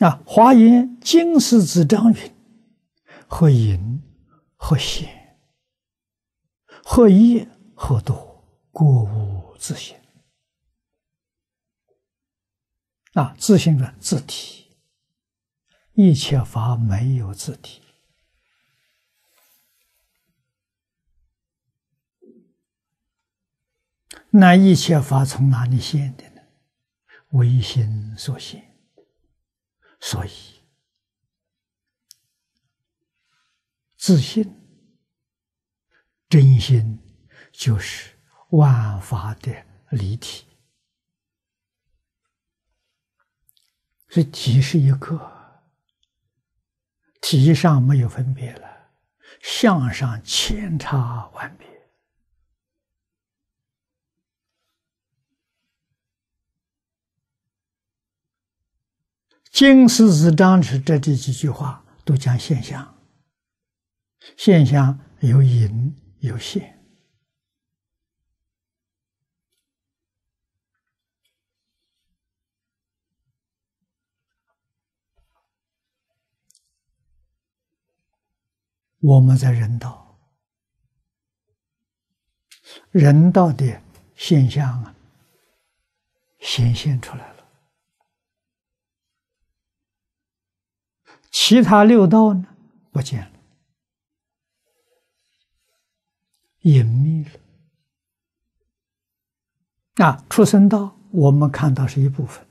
啊，华严经师子张云：何隐何显，何业何多，过无自性。啊，自性的自体，一切法没有自体。那一切法从哪里现的呢？唯心所现。所以，自信、真心就是万法的离体。所以体是一个，体上没有分别了，相上千差万别。经师子张持这这几句话都讲现象，现象有隐有现。我们在人道，人道的现象啊，显现出来了。其他六道呢，不见了，隐秘了。啊，出生道我们看到是一部分，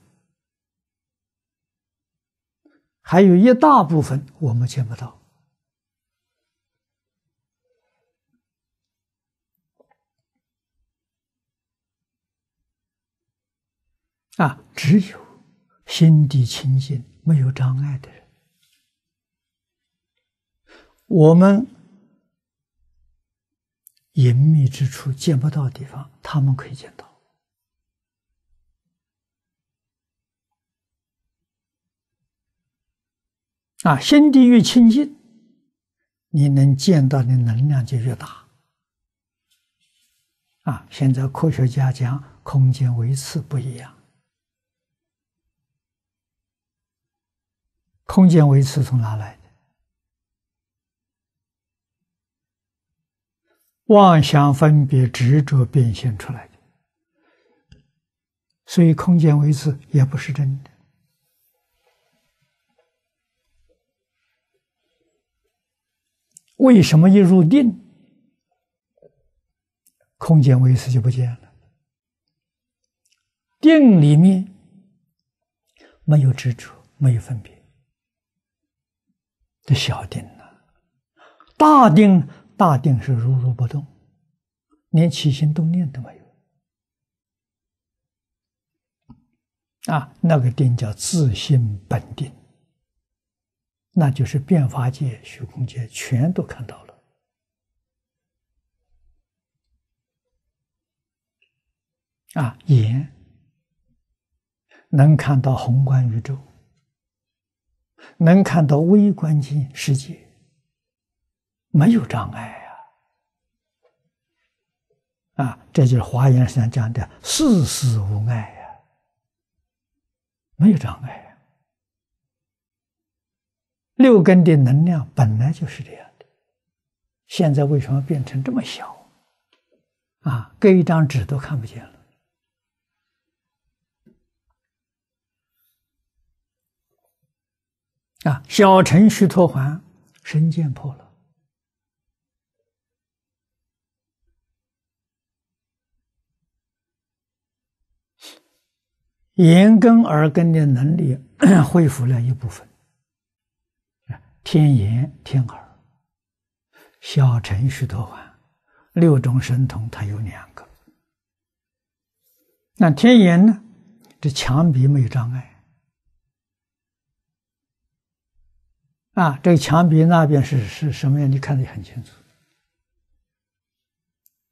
还有一大部分我们见不到。啊，只有心地清净、没有障碍的人。我们隐秘之处见不到的地方，他们可以见到。啊，心地越清净，你能见到的能量就越大。啊，现在科学家讲空间维次不一样，空间维次从哪来？妄想分别执着变现出来的，所以空间维次也不是真的。为什么一入定，空间维次就不见了？定里面没有执着，没有分别，这小定呢？大定。大定是如如不动，连起心动念都没有啊！那个定叫自性本定，那就是变法界、虚空界全都看到了啊！眼能看到宏观宇宙，能看到微观界世界。没有障碍啊！啊，这就是华严上讲的“事事无碍”呀，没有障碍。六根的能量本来就是这样的，现在为什么变成这么小？啊，隔一张纸都看不见了。啊，小乘须陀环身见破了。眼根、耳根的能力 恢复了一部分，天眼、天耳、小乘须陀洹，六种神通，它有两个。那天眼呢？这墙壁没有障碍啊，这个墙壁那边是是什么样？你看得很清楚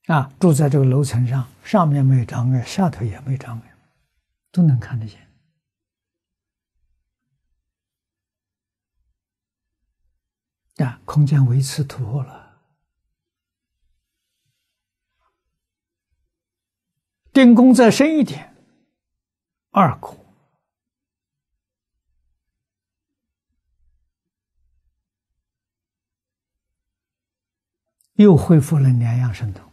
啊。住在这个楼层上，上面没有障碍，下头也没障碍。都能看得见。啊空间维持突破了。电工再深一点二库又恢复了两样神通。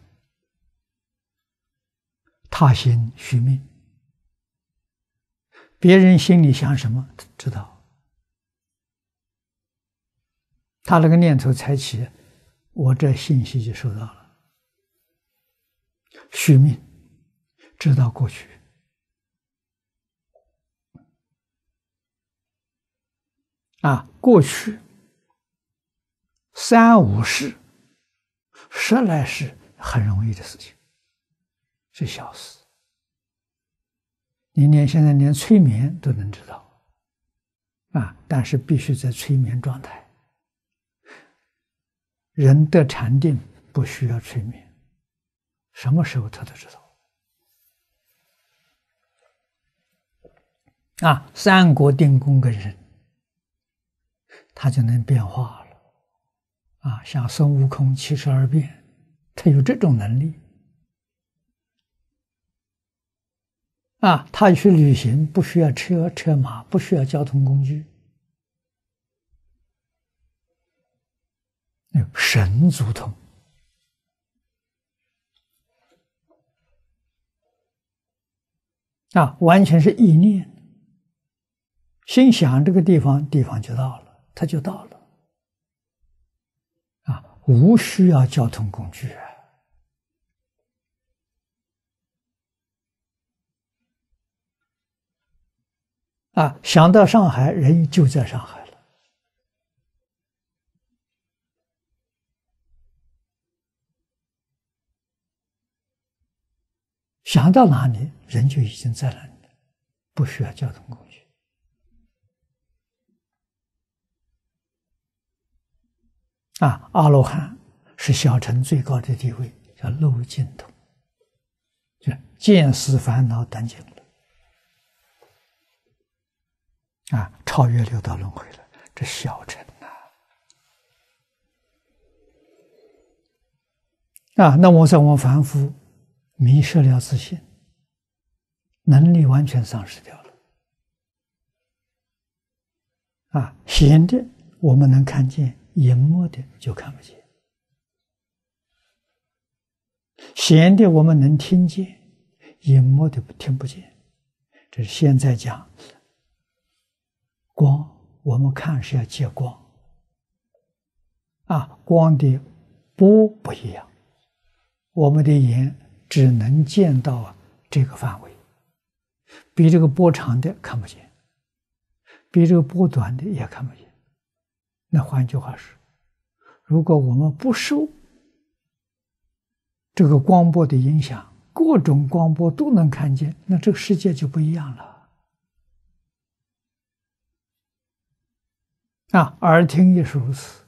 踏行续命。别人心里想什么知道，他那个念头才起，我这信息就收到了。续命，知道过去。啊，过去三五世、十来事很容易的事情，是小事。你连现在连催眠都能知道，啊，但是必须在催眠状态。人得禅定不需要催眠，什么时候他都知道。啊，三国定功的人。他就能变化了，啊，像孙悟空七十二变，他有这种能力，啊，他去旅行不需要车车马，不需要交通工具，神足通，啊，完全是意念，心想这个地方，地方就到了。他就到了，啊，无需要交通工具啊。啊！想到上海，人就在上海了；想到哪里，人就已经在那里了，不需要交通工具。啊，阿罗汉是小乘最高的地位，叫漏尽通，就见思烦恼断尽了，啊，超越六道轮回了。这小乘呐，啊，那么在我们凡夫迷失了自信，能力完全丧失掉了，啊，显的我们能看见。隐没的就看不见，显的我们能听见，隐没的听不见。这是现在讲，我们看是要借光啊，光的波不一样，我们的眼只能见到这个范围，比这个波长的看不见，比这个波短的也看不见。那换句话说，如果我们不受这个光波的影响，各种光波都能看见，那这个世界就不一样了。啊，耳听也是如此，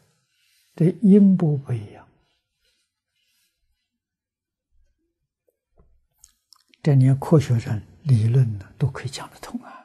这音波不一样，这连科学上理论呢都可以讲得通啊。